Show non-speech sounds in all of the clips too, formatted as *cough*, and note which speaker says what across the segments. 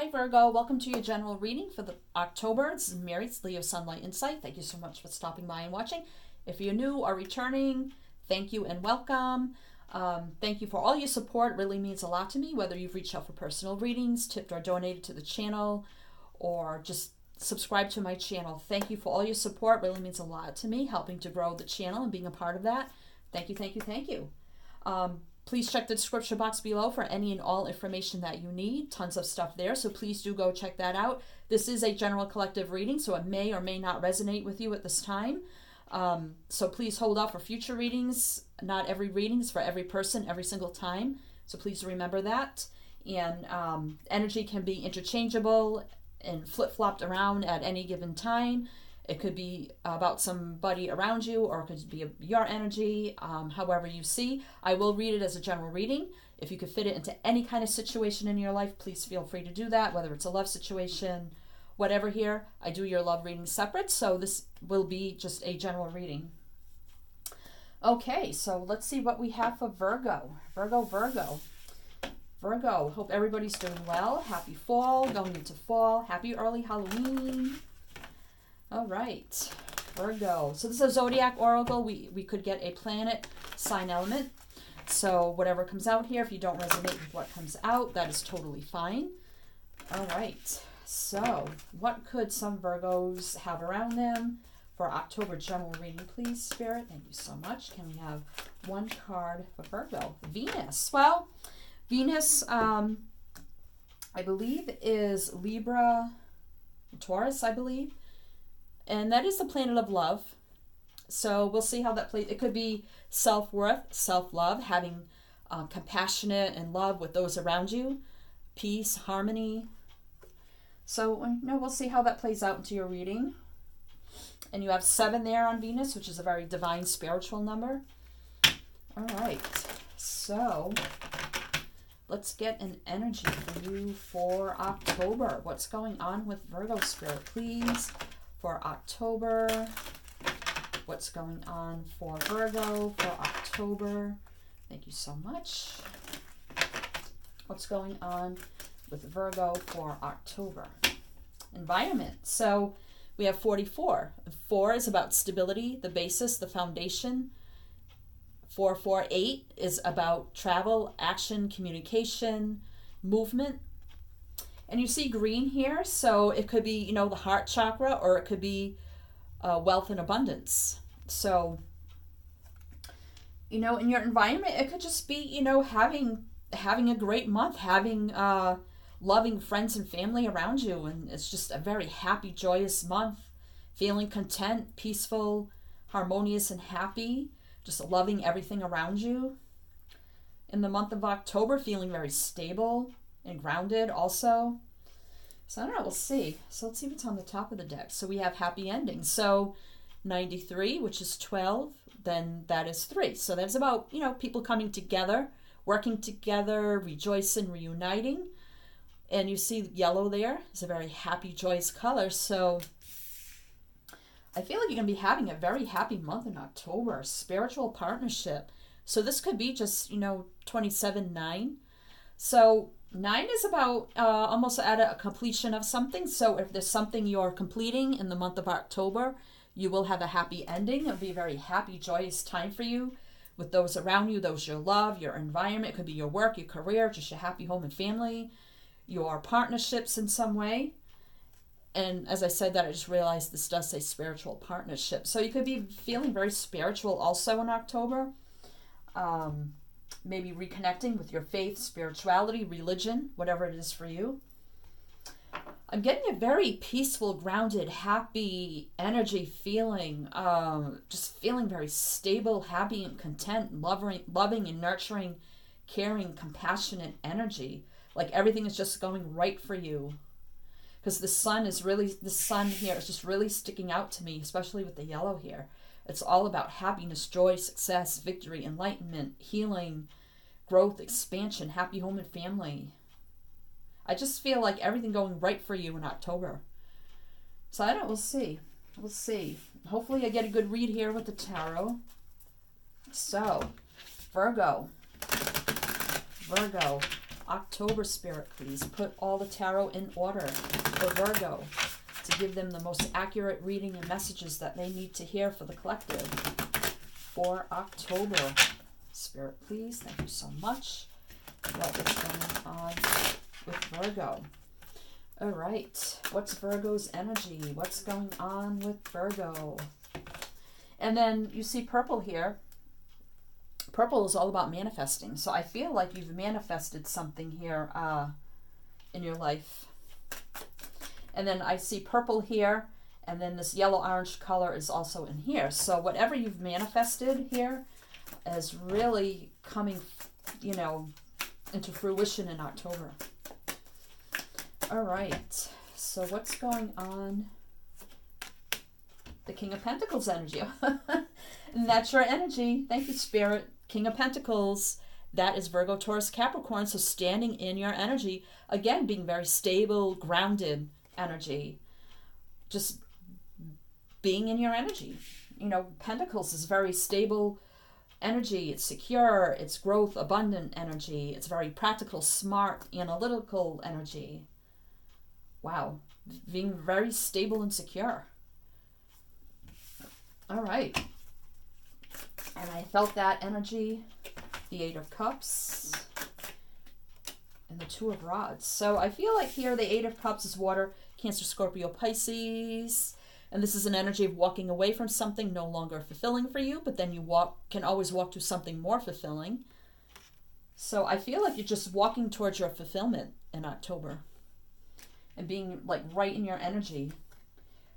Speaker 1: Hi, Virgo. Welcome to your general reading for the October. This is Mary. It's Leo Sunlight Insight. Thank you so much for stopping by and watching. If you're new or returning, thank you and welcome. Um, thank you for all your support. It really means a lot to me, whether you've reached out for personal readings, tipped or donated to the channel, or just subscribe to my channel. Thank you for all your support. It really means a lot to me, helping to grow the channel and being a part of that. Thank you, thank you, thank you. Um, Please check the description box below for any and all information that you need. Tons of stuff there, so please do go check that out. This is a general collective reading, so it may or may not resonate with you at this time. Um, so please hold off for future readings. Not every reading is for every person every single time, so please remember that. And um, energy can be interchangeable and flip flopped around at any given time. It could be about somebody around you, or it could be your energy, um, however you see. I will read it as a general reading. If you could fit it into any kind of situation in your life, please feel free to do that, whether it's a love situation, whatever here. I do your love reading separate, so this will be just a general reading. Okay, so let's see what we have for Virgo. Virgo, Virgo. Virgo, hope everybody's doing well. Happy fall, going into fall. Happy early Halloween. All right, Virgo. So this is a zodiac oracle. We we could get a planet sign element. So whatever comes out here, if you don't resonate with what comes out, that is totally fine. All right. So what could some Virgos have around them for October general reading, please, Spirit? Thank you so much. Can we have one card for Virgo? Venus. Well, Venus, um, I believe, is Libra, Taurus, I believe and that is the planet of love. So we'll see how that plays. It could be self worth, self love, having uh, compassionate and love with those around you, peace, harmony. So you know, we'll see how that plays out into your reading. And you have seven there on Venus, which is a very divine spiritual number. All right, so let's get an energy for you for October. What's going on with Virgo Spirit, please? For October. What's going on for Virgo for October? Thank you so much. What's going on with Virgo for October? Environment. So we have 44. Four is about stability, the basis, the foundation. 448 is about travel, action, communication, movement, and you see green here, so it could be, you know, the heart chakra or it could be uh, wealth and abundance. So, you know, in your environment, it could just be, you know, having having a great month, having uh, loving friends and family around you, and it's just a very happy, joyous month. Feeling content, peaceful, harmonious, and happy. Just loving everything around you. In the month of October, feeling very stable, and grounded also. So I don't know, we'll see. So let's see what's on the top of the deck. So we have happy endings. So 93, which is 12, then that is 3. So that's about, you know, people coming together, working together, rejoicing, reuniting. And you see yellow there is a very happy, joyous color. So I feel like you're going to be having a very happy month in October, spiritual partnership. So this could be just, you know, 27 9. So Nine is about uh, almost at a completion of something. So if there's something you're completing in the month of October, you will have a happy ending. It'll be a very happy, joyous time for you with those around you, those you love, your environment. It could be your work, your career, just your happy home and family, your partnerships in some way. And as I said that, I just realized this does say spiritual partnership. So you could be feeling very spiritual also in October. Um, maybe reconnecting with your faith, spirituality, religion, whatever it is for you. I'm getting a very peaceful, grounded, happy energy feeling. Um, just feeling very stable, happy, and content, loving, loving and nurturing, caring, compassionate energy. Like everything is just going right for you. Because the sun is really, the sun here is just really sticking out to me, especially with the yellow here. It's all about happiness, joy, success, victory, enlightenment, healing, growth, expansion, happy home and family. I just feel like everything going right for you in October. So I don't, we'll see. We'll see. Hopefully, I get a good read here with the tarot. So, Virgo. Virgo. October, Spirit, please. Put all the tarot in order for Virgo to give them the most accurate reading and messages that they need to hear for the collective for October. Spirit, please. Thank you so much. What is going on with Virgo? All right. What's Virgo's energy? What's going on with Virgo? And then you see purple here. Purple is all about manifesting. So I feel like you've manifested something here uh, in your life. And then I see purple here. And then this yellow orange color is also in here. So whatever you've manifested here is really coming, you know, into fruition in October. All right. So what's going on? The King of Pentacles energy. *laughs* and that's your energy. Thank you, Spirit. King of Pentacles. That is Virgo, Taurus, Capricorn. So standing in your energy. Again, being very stable, grounded energy. Just being in your energy. You know, Pentacles is very stable energy. It's secure, it's growth, abundant energy. It's very practical, smart, analytical energy. Wow. Being very stable and secure. All right. And I felt that energy, the Eight of Cups, and the Two of Rods. So I feel like here the Eight of Cups is water, Cancer, Scorpio, Pisces. And this is an energy of walking away from something no longer fulfilling for you, but then you walk can always walk to something more fulfilling. So I feel like you're just walking towards your fulfillment in October and being like right in your energy.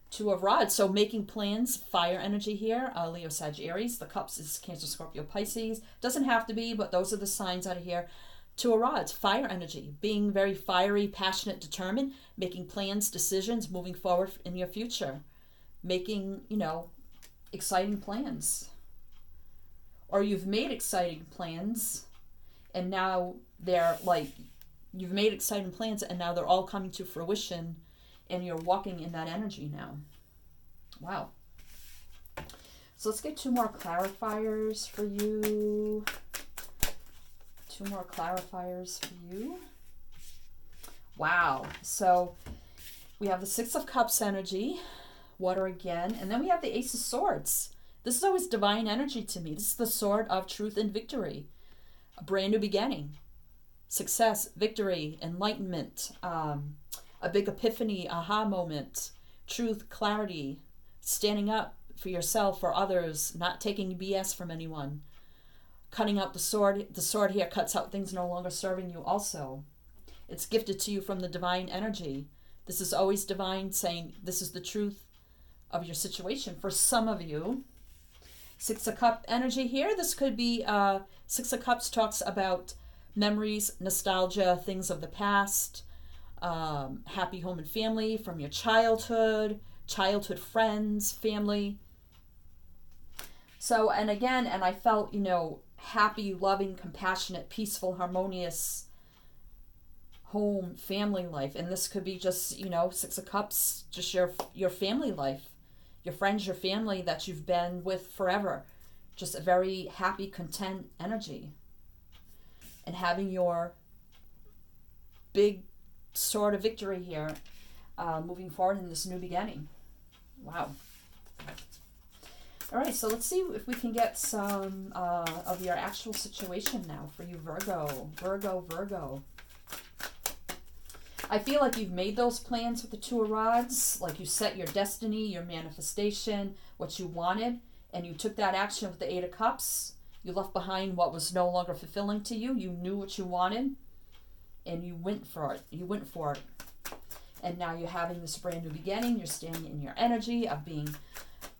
Speaker 1: Two of Rods, so making plans, fire energy here, uh, Leo, Sag, Aries. The Cups is Cancer, Scorpio, Pisces. Doesn't have to be, but those are the signs out of here. Two of Rods, fire energy, being very fiery, passionate, determined, making plans, decisions, moving forward in your future making, you know, exciting plans. Or you've made exciting plans and now they're like, you've made exciting plans and now they're all coming to fruition and you're walking in that energy now. Wow. So let's get two more clarifiers for you. Two more clarifiers for you. Wow. So we have the Six of Cups energy water again. And then we have the Ace of Swords. This is always divine energy to me. This is the sword of truth and victory, a brand new beginning, success, victory, enlightenment, um, a big epiphany, aha moment, truth, clarity, standing up for yourself, for others, not taking BS from anyone, cutting out the sword. The sword here cuts out things no longer serving you, also. It's gifted to you from the divine energy. This is always divine, saying, This is the truth, of your situation. For some of you, Six of Cup energy here. This could be uh, Six of Cups talks about memories, nostalgia, things of the past, um, happy home and family from your childhood, childhood friends, family. So, and again, and I felt, you know, happy, loving, compassionate, peaceful, harmonious home, family life. And this could be just, you know, Six of Cups, just your your family life your friends, your family that you've been with forever. Just a very happy, content energy. And having your big sword of victory here uh, moving forward in this new beginning. Wow. All right, so let's see if we can get some uh, of your actual situation now for you, Virgo. Virgo, Virgo. I feel like you've made those plans with the Two of Rods, like you set your destiny, your manifestation, what you wanted, and you took that action with the Eight of Cups. You left behind what was no longer fulfilling to you. You knew what you wanted, and you went for it. You went for it. And now you're having this brand new beginning. You're standing in your energy of being,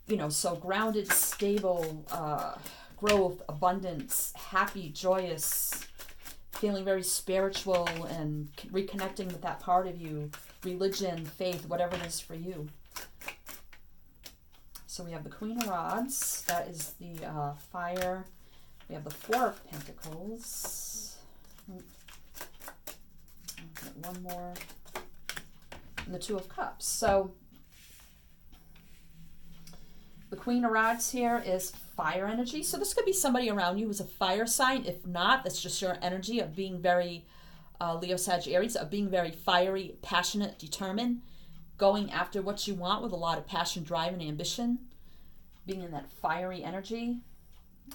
Speaker 1: you know, so grounded, stable, uh, growth, abundance, happy, joyous, feeling very spiritual and reconnecting with that part of you, religion, faith, whatever it is for you. So we have the Queen of Rods, that is the uh, fire. We have the Four of Pentacles. One more. And the Two of Cups. So the Queen of Rods here is fire energy. So this could be somebody around you who's a fire sign. If not, that's just your energy of being very uh, Leo Sagittarius of being very fiery, passionate, determined, going after what you want with a lot of passion, drive, and ambition, being in that fiery energy,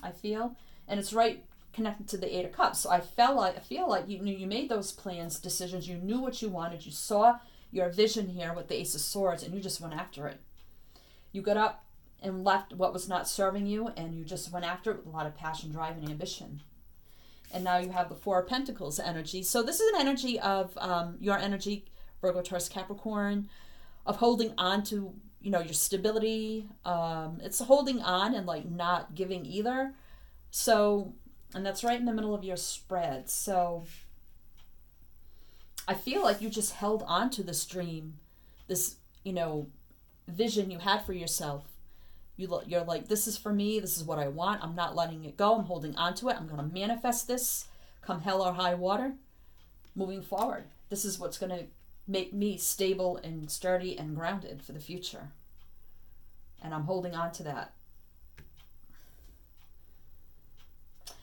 Speaker 1: I feel. And it's right connected to the Eight of Cups. So I felt like I feel like you knew you made those plans, decisions, you knew what you wanted, you saw your vision here with the Ace of Swords, and you just went after it. You got up and left what was not serving you, and you just went after it with a lot of passion, drive, and ambition. And now you have the Four of Pentacles energy. So this is an energy of um, your energy, Virgo, Taurus, Capricorn, of holding on to you know your stability. Um, it's holding on and like not giving either. So, and that's right in the middle of your spread. So I feel like you just held on to this dream, this, you know, vision you had for yourself. You, you're like, this is for me. This is what I want. I'm not letting it go. I'm holding on to it. I'm going to manifest this come hell or high water moving forward. This is what's going to make me stable and sturdy and grounded for the future. And I'm holding on to that.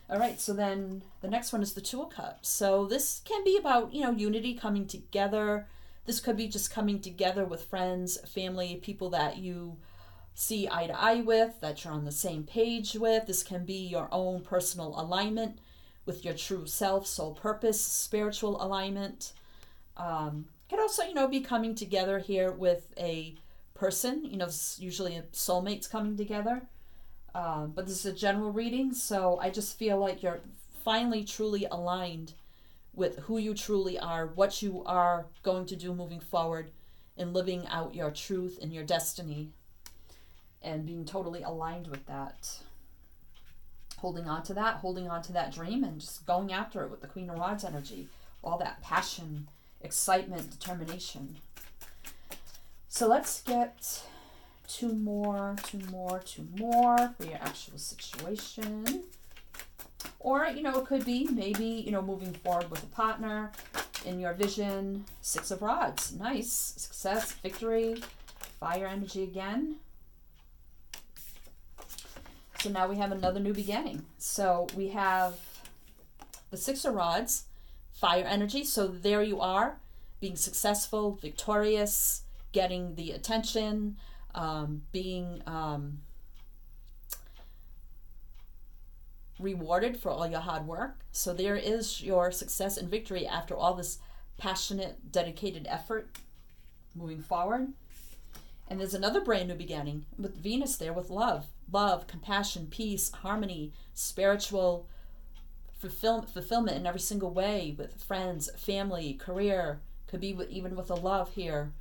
Speaker 1: All right, so then the next one is the Two of Cups. So this can be about, you know, unity coming together. This could be just coming together with friends, family, people that you see eye to eye with, that you're on the same page with. This can be your own personal alignment with your true self, soul purpose, spiritual alignment. Um, could also, you know, be coming together here with a person. You know, usually soulmates coming together. Um, but this is a general reading, so I just feel like you're finally truly aligned with who you truly are, what you are going to do moving forward, and living out your truth and your destiny, and being totally aligned with that. Holding on to that, holding on to that dream, and just going after it with the Queen of Rods energy. All that passion, excitement, determination. So let's get two more, two more, two more for your actual situation. Or, you know, it could be maybe, you know, moving forward with a partner in your vision. Six of Rods. Nice. Success, victory, fire energy again. So now we have another new beginning. So we have the Six of Rods, fire energy. So there you are, being successful, victorious, getting the attention, um, being um, rewarded for all your hard work. So there is your success and victory after all this passionate, dedicated effort moving forward. And there's another brand new beginning with Venus there with love. Love, compassion, peace, harmony, spiritual fulfill- fulfillment in every single way with friends, family, career. Could be with, even with a love here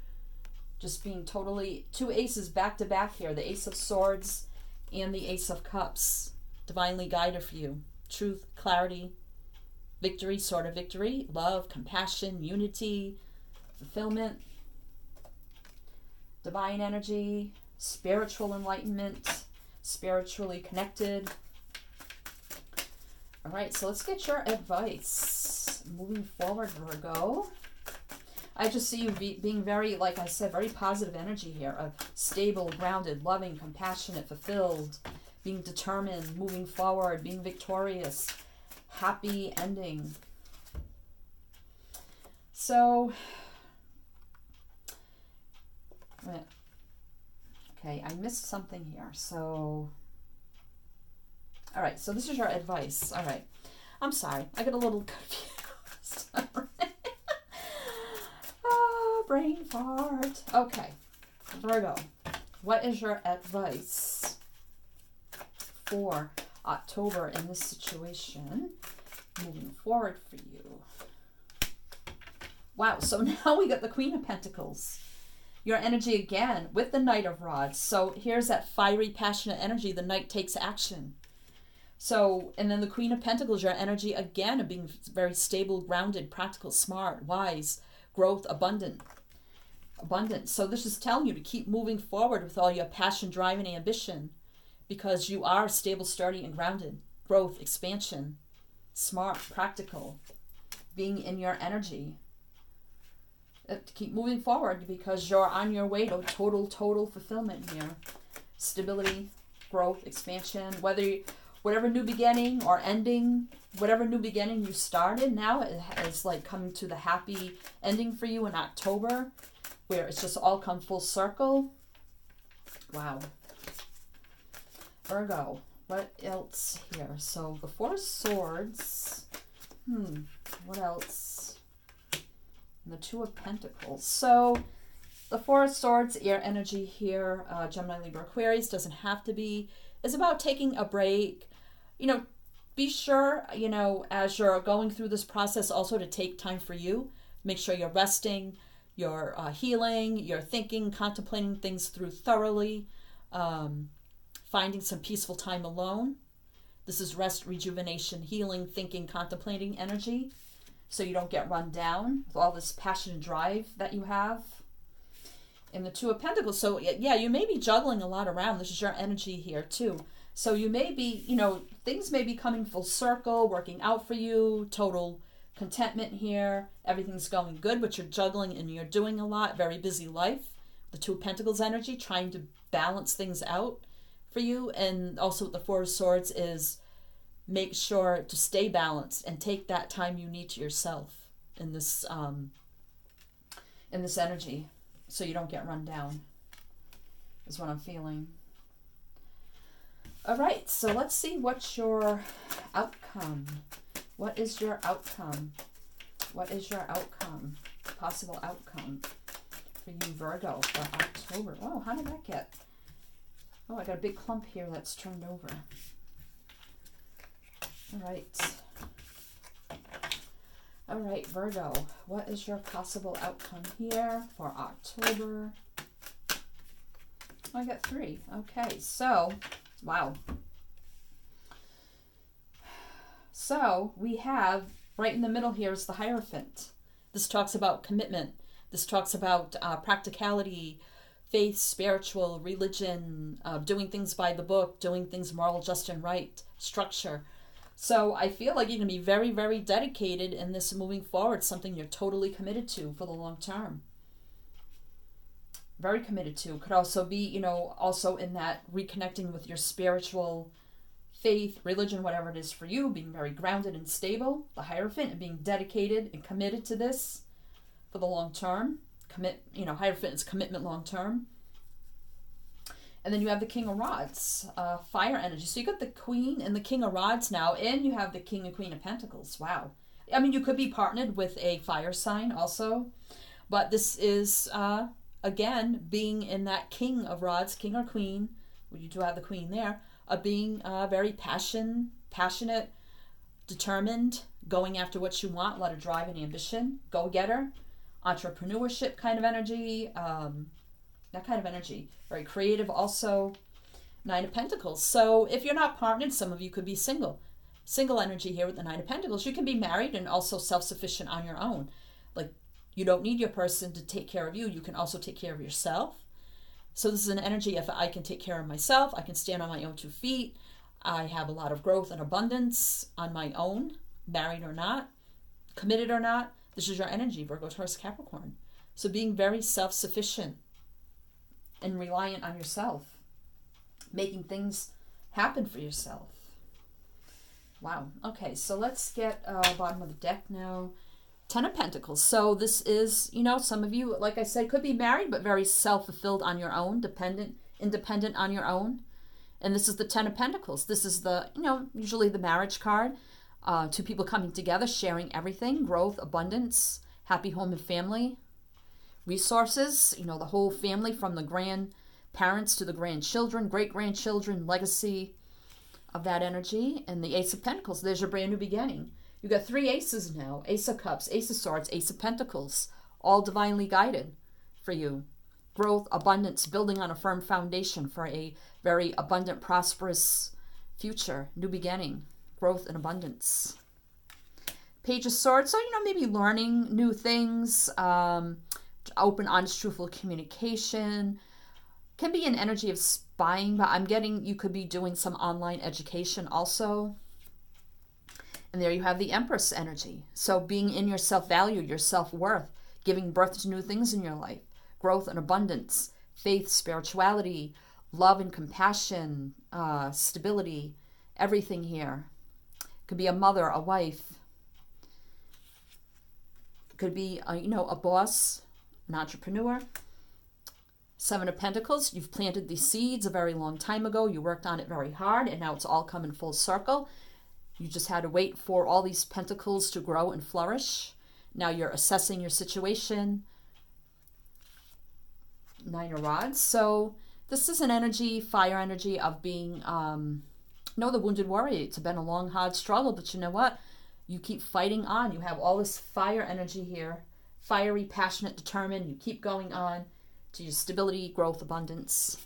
Speaker 1: just being totally two aces back to back here the ace of swords and the ace of cups divinely guided for you truth clarity victory sort of victory love compassion unity fulfillment divine energy spiritual enlightenment spiritually connected. All right so let's get your advice. Moving forward virgo. I just see you be, being very, like I said, very positive energy here of stable, grounded, loving, compassionate, fulfilled, being determined, moving forward, being victorious, happy ending. So, *sighs* okay, I missed something here. So, all right, so this is your advice. All right. I'm sorry, I get a little *laughs* confused *laughs* oh, brain fart. Okay, Virgo, what is your advice for October in this situation moving forward for you? Wow, so *laughs* now we got the Queen of Pentacles. Your energy again with the Knight of Rods. So here's that fiery, passionate energy. The Knight takes action. So, and then the Queen of Pentacles, your energy again of being very stable, grounded, practical, smart, wise, growth, abundant abundance. So this is telling you to keep moving forward with all your passion, drive, and ambition because you are stable, sturdy, and grounded. Growth, expansion, smart, practical, being in your energy. Uh, to keep moving forward because you're on your way to total, total fulfillment here. Stability, growth, expansion. Whether you, whatever new beginning or ending, whatever new beginning you started, now it is like coming to the happy ending for you in October, where it's just all come full circle. Wow. Virgo, what else here? So the Four Swords. Hmm, what else? And the Two of Pentacles. So the Four of Swords, air energy here, uh, Gemini, Libra, Aquarius, doesn't have to be. It's about taking a break. You know, be sure, you know, as you're going through this process, also to take time for you. Make sure you're resting, you're uh, healing, you're thinking, contemplating things through thoroughly, um, finding some peaceful time alone. This is rest, rejuvenation, healing, thinking, contemplating energy. So you don't get run down with all this passion and drive that you have in the Two of Pentacles. So, yeah, you may be juggling a lot around. This is your energy here, too. So, you may be, you know, things may be coming full circle, working out for you, total contentment here. Everything's going good, but you're juggling and you're doing a lot. Very busy life. The Two of Pentacles energy, trying to balance things out for you. And also, the Four of Swords is make sure to stay balanced and take that time you need to yourself in this um in this energy so you don't get run down, is what I'm feeling. All right, so let's see what's your outcome. What is your outcome? What is your outcome? Possible outcome for you, Virgo, for October. Oh, how did that get? Oh, I got a big clump here that's turned over. All right. All right, Virgo, what is your possible outcome here for October? I got three. Okay, so, wow. So we have right in the middle here is the Hierophant. This talks about commitment. This talks about uh, practicality, faith, spiritual, religion, uh, doing things by the book, doing things moral, just, and right, structure. So I feel like you're going to be very, very dedicated in this moving forward, something you're totally committed to for the long term. Very committed to. Could also be, you know, also in that reconnecting with your spiritual faith, religion, whatever it is for you, being very grounded and stable, the Hierophant, and being dedicated and committed to this for the long term. Commit, you know, Hierophant is commitment long term. And then you have the King of Rods, uh, fire energy. So you got the Queen and the King of Rods now, and you have the King and Queen of Pentacles. Wow. I mean, you could be partnered with a fire sign also, but this is, uh, again, being in that King of Rods, King or Queen, well, you do have the Queen there, of being uh, very passion, passionate, determined, going after what you want, a lot of drive and ambition, go getter, entrepreneurship kind of energy. Um, that kind of energy. Very creative, also. Nine of Pentacles. So if you're not partnered, some of you could be single. Single energy here with the Nine of Pentacles. You can be married and also self sufficient on your own. Like you don't need your person to take care of you. You can also take care of yourself. So this is an energy if I can take care of myself, I can stand on my own two feet. I have a lot of growth and abundance on my own, married or not, committed or not. This is your energy, Virgo, Taurus, Capricorn. So being very self sufficient and reliant on yourself, making things happen for yourself. Wow. Okay, so let's get uh, bottom of the deck now. Ten of Pentacles. So this is, you know, some of you, like I said, could be married, but very self-fulfilled on your own, dependent, independent on your own. And this is the Ten of Pentacles. This is the, you know, usually the marriage card. Uh, two people coming together, sharing everything, growth, abundance, happy home and family resources, you know, the whole family from the grandparents to the grandchildren, great grandchildren, legacy of that energy. And the Ace of Pentacles, there's your brand new beginning. You got three aces now Ace of Cups, Ace of Swords, Ace of Pentacles, all divinely guided for you. Growth, abundance, building on a firm foundation for a very abundant, prosperous future, new beginning, growth and abundance. Page of Swords, so you know, maybe learning new things, um, open, honest, truthful communication. Can be an energy of spying, but I'm getting you could be doing some online education also. And there you have the Empress energy. So being in your self value, your self worth, giving birth to new things in your life, growth and abundance, faith, spirituality, love and compassion, uh, stability, everything here. Could be a mother, a wife. Could be, a, you know, a boss, an entrepreneur. Seven of Pentacles, you've planted these seeds a very long time ago. You worked on it very hard, and now it's all coming full circle. You just had to wait for all these pentacles to grow and flourish. Now you're assessing your situation. Nine of Rods. So this is an energy, fire energy of being, um, no, the wounded warrior. It's been a long, hard struggle, but you know what? You keep fighting on. You have all this fire energy here. Fiery, passionate, determined. You keep going on to your stability, growth, abundance.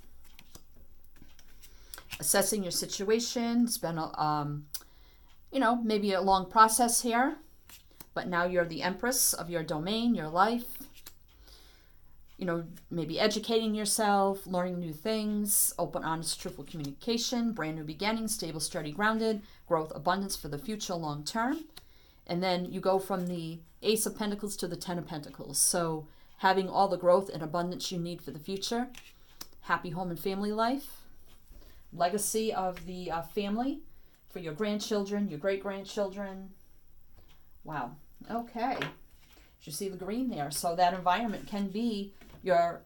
Speaker 1: Assessing your situation. It's been, a, um, you know, maybe a long process here, but now you're the empress of your domain, your life. You know, maybe educating yourself, learning new things, open, honest, truthful communication, brand new beginnings, stable, sturdy, grounded, growth, abundance for the future, long term. And then you go from the Ace of Pentacles to the Ten of Pentacles. So having all the growth and abundance you need for the future, happy home and family life, legacy of the uh, family for your grandchildren, your great grandchildren. Wow. Okay. You see the green there. So that environment can be your,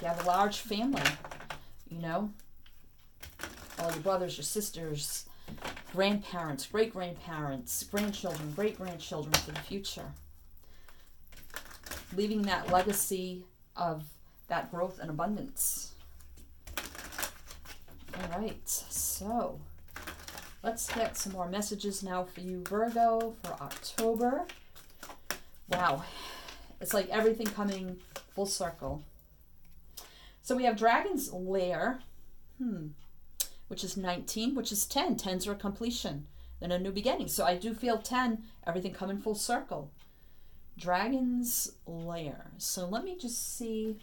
Speaker 1: you have a large family, you know, all your brothers, your sisters, grandparents, great grandparents, grandchildren, great grandchildren for the future leaving that legacy of that growth and abundance. All right, so let's get some more messages now for you, Virgo, for October. Wow, it's like everything coming full circle. So we have Dragon's Lair, hmm, which is 19, which is 10. 10s are a completion, then a new beginning. So I do feel 10, everything coming full circle. Dragon's Lair. So let me just see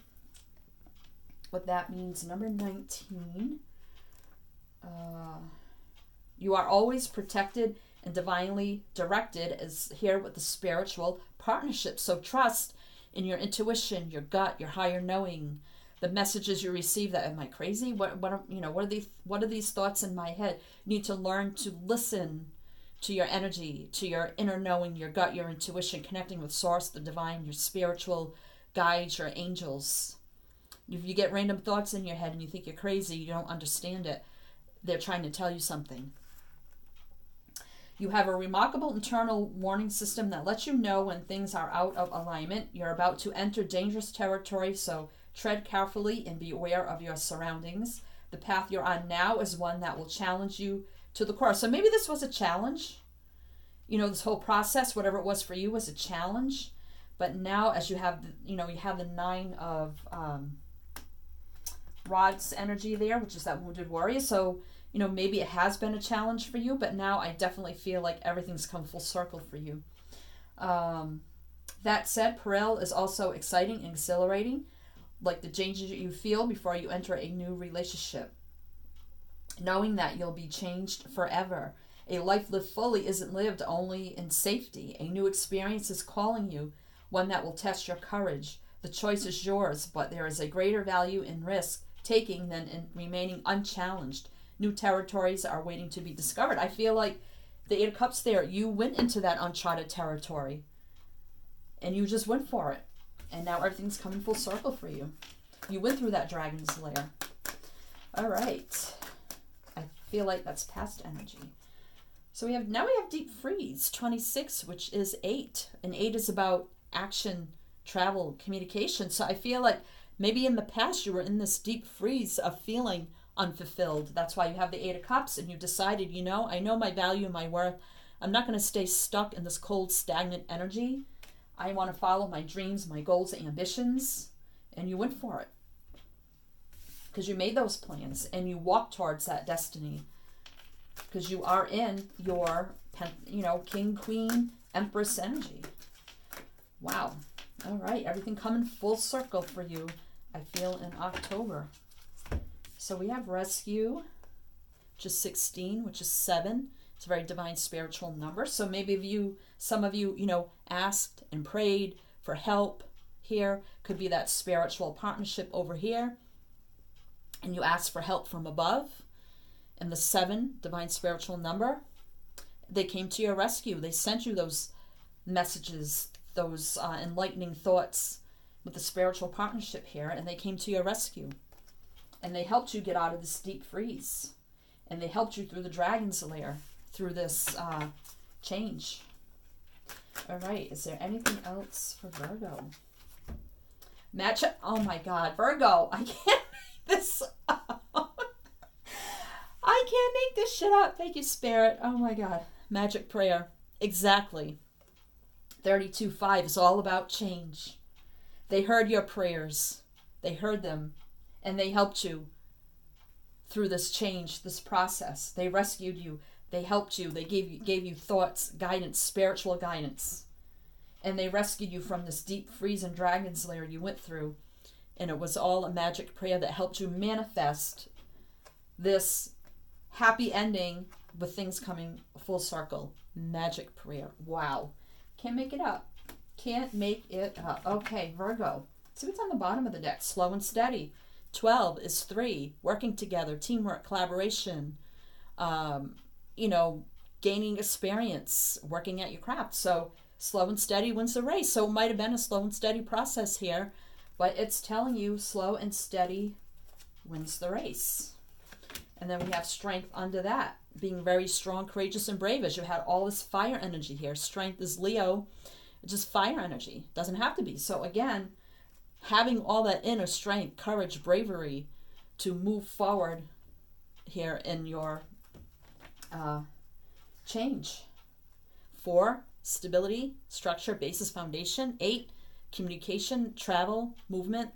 Speaker 1: what that means. Number 19. Uh, you are always protected and divinely directed as here with the spiritual partnership. So trust in your intuition, your gut, your higher knowing, the messages you receive that am I crazy? What what are, you know, what are these what are these thoughts in my head? You need to learn to listen to your energy, to your inner knowing, your gut, your intuition, connecting with source, the divine, your spiritual guides, your angels. If you get random thoughts in your head and you think you're crazy, you don't understand it, they're trying to tell you something. You have a remarkable internal warning system that lets you know when things are out of alignment. You're about to enter dangerous territory, so tread carefully and be aware of your surroundings. The path you're on now is one that will challenge you to the core. So maybe this was a challenge. You know, this whole process, whatever it was for you, was a challenge. But now, as you have, the, you know, you have the nine of um, rods energy there, which is that wounded warrior. So, you know, maybe it has been a challenge for you, but now I definitely feel like everything's come full circle for you. Um, that said, Peril is also exciting and exhilarating, like the changes you feel before you enter a new relationship knowing that you'll be changed forever. A life lived fully isn't lived only in safety. A new experience is calling you, one that will test your courage. The choice is yours, but there is a greater value in risk taking than in remaining unchallenged. New territories are waiting to be discovered. I feel like the Eight of Cups there, you went into that uncharted territory and you just went for it. And now everything's coming full circle for you. You went through that dragon's lair. All right feel like that's past energy. So we have now we have deep freeze 26, which is eight, and eight is about action, travel, communication. So I feel like maybe in the past you were in this deep freeze of feeling unfulfilled. That's why you have the Eight of Cups, and you decided, you know, I know my value my worth. I'm not going to stay stuck in this cold, stagnant energy. I want to follow my dreams, my goals, ambitions, and you went for it because you made those plans and you walk towards that destiny. Because you are in your you know king queen empress energy. Wow. All right. Everything coming full circle for you i feel in october. So we have rescue which is 16 which is 7 it's a very divine spiritual number. So maybe if you some of you you know asked and prayed for help here could be that spiritual partnership over here and you ask for help from above and the seven, divine spiritual number, they came to your rescue. They sent you those messages, those uh, enlightening thoughts with the spiritual partnership here, and they came to your rescue. And they helped you get out of this deep freeze. And they helped you through the dragon's lair, through this uh, change. All right, is there anything else for Virgo? Match Oh my God, Virgo, I can't this up. I can't make this shit up. Thank you, Spirit. Oh my God. Magic prayer. Exactly. 32 5 is all about change. They heard your prayers, they heard them, and they helped you through this change, this process. They rescued you, they helped you, they gave you, gave you thoughts, guidance, spiritual guidance. And they rescued you from this deep freeze and dragon's lair you went through. And it was all a magic prayer that helped you manifest this happy ending with things coming full circle. Magic prayer. Wow. Can't make it up. Can't make it up. Okay, Virgo. See what's on the bottom of the deck. Slow and steady. 12 is three. Working together, teamwork, collaboration, um, you know, gaining experience, working at your craft. So slow and steady wins the race. So it might have been a slow and steady process here, but it's telling you slow and steady wins the race. And then we have strength under that, being very strong, courageous, and brave. As you had all this fire energy here. Strength is Leo, just fire energy. Doesn't have to be. So again, having all that inner strength, courage, bravery to move forward here in your uh, change. Four, stability, structure, basis, foundation. Eight, communication, travel, movement.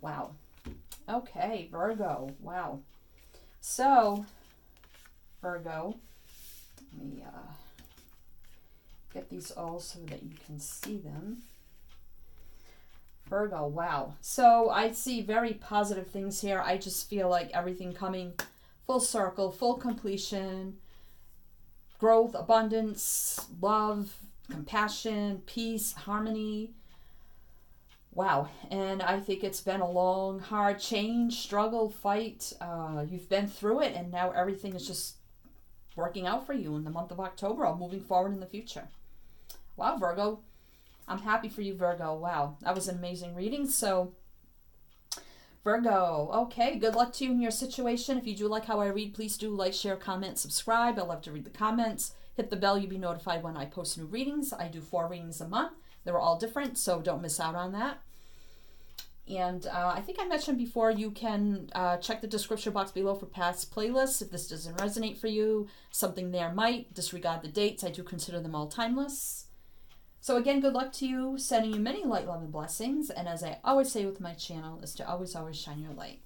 Speaker 1: Wow. Okay, Virgo. Wow. So, Virgo, let me uh, get these all so that you can see them. Virgo, wow. So I see very positive things here. I just feel like everything coming full circle, full completion, growth, abundance, love, compassion, peace, harmony, wow. And I think it's been a long, hard change, struggle, fight. Uh, you've been through it, and now everything is just working out for you in the month of October or moving forward in the future. Wow, Virgo. I'm happy for you, Virgo. Wow, that was an amazing reading. So, Virgo, okay, good luck to you in your situation. If you do like how I read, please do like, share, comment, subscribe. I love to read the comments. Hit the bell, you'll be notified when I post new readings. I do four readings a month. They're all different, so don't miss out on that. And uh, I think I mentioned before you can uh, check the description box below for past playlists. If this doesn't resonate for you, something there might. Disregard the dates. I do consider them all timeless. So again, good luck to you, sending you many light, love, and blessings. And as I always say with my channel, is to always, always shine your light.